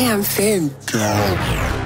I am Finn.